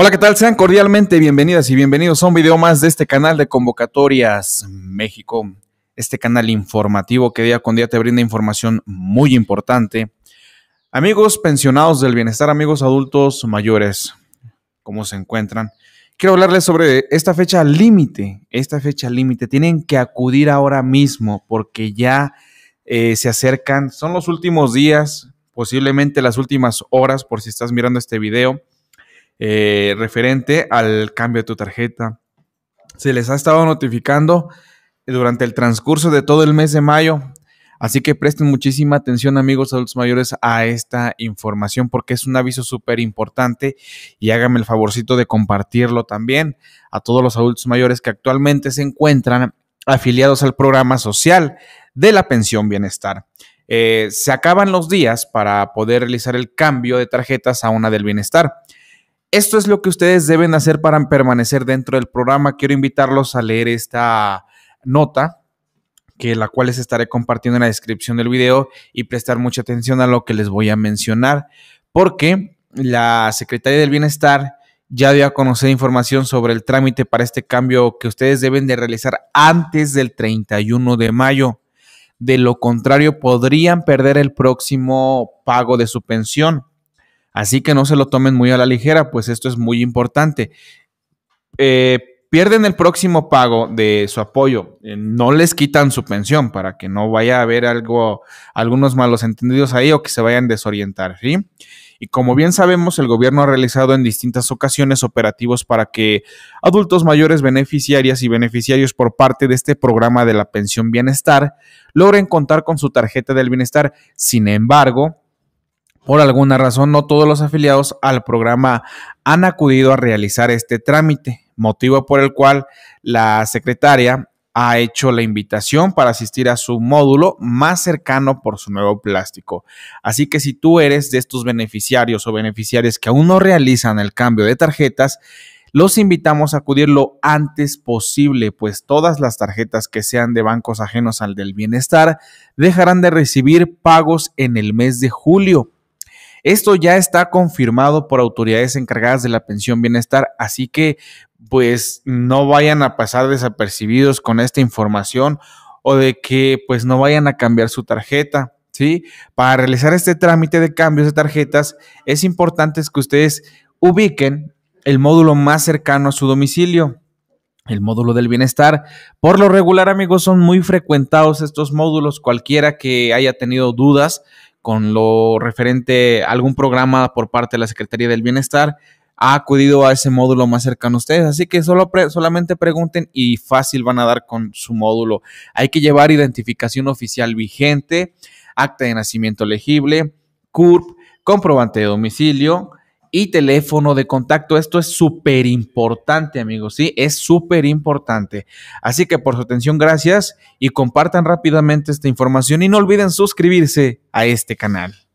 Hola, ¿qué tal? Sean cordialmente bienvenidas y bienvenidos a un video más de este canal de Convocatorias México, este canal informativo que día con día te brinda información muy importante. Amigos pensionados del bienestar, amigos adultos mayores, ¿cómo se encuentran? Quiero hablarles sobre esta fecha límite, esta fecha límite. Tienen que acudir ahora mismo porque ya eh, se acercan, son los últimos días, posiblemente las últimas horas por si estás mirando este video eh, referente al cambio de tu tarjeta. Se les ha estado notificando durante el transcurso de todo el mes de mayo. Así que presten muchísima atención amigos adultos mayores a esta información porque es un aviso súper importante y háganme el favorcito de compartirlo también a todos los adultos mayores que actualmente se encuentran afiliados al programa social de la pensión bienestar. Eh, se acaban los días para poder realizar el cambio de tarjetas a una del bienestar. Esto es lo que ustedes deben hacer para permanecer dentro del programa. Quiero invitarlos a leer esta nota, que la cual les estaré compartiendo en la descripción del video y prestar mucha atención a lo que les voy a mencionar, porque la Secretaría del Bienestar ya dio a conocer información sobre el trámite para este cambio que ustedes deben de realizar antes del 31 de mayo. De lo contrario, podrían perder el próximo pago de su pensión. Así que no se lo tomen muy a la ligera, pues esto es muy importante. Eh, pierden el próximo pago de su apoyo, eh, no les quitan su pensión para que no vaya a haber algo, algunos malos entendidos ahí o que se vayan a desorientar, ¿sí? Y como bien sabemos, el gobierno ha realizado en distintas ocasiones operativos para que adultos mayores beneficiarias y beneficiarios por parte de este programa de la pensión bienestar logren contar con su tarjeta del bienestar. Sin embargo, por alguna razón, no todos los afiliados al programa han acudido a realizar este trámite, motivo por el cual la secretaria ha hecho la invitación para asistir a su módulo más cercano por su nuevo plástico. Así que si tú eres de estos beneficiarios o beneficiarias que aún no realizan el cambio de tarjetas, los invitamos a acudir lo antes posible, pues todas las tarjetas que sean de bancos ajenos al del bienestar dejarán de recibir pagos en el mes de julio. Esto ya está confirmado por autoridades encargadas de la pensión bienestar, así que pues no vayan a pasar desapercibidos con esta información o de que pues no vayan a cambiar su tarjeta. ¿Sí? Para realizar este trámite de cambios de tarjetas es importante que ustedes ubiquen el módulo más cercano a su domicilio el módulo del bienestar. Por lo regular, amigos, son muy frecuentados estos módulos. Cualquiera que haya tenido dudas con lo referente a algún programa por parte de la Secretaría del Bienestar, ha acudido a ese módulo más cercano a ustedes. Así que solo solamente pregunten y fácil van a dar con su módulo. Hay que llevar identificación oficial vigente, acta de nacimiento legible, CURP, comprobante de domicilio, y teléfono de contacto. Esto es súper importante, amigos, ¿sí? Es súper importante. Así que por su atención, gracias y compartan rápidamente esta información y no olviden suscribirse a este canal.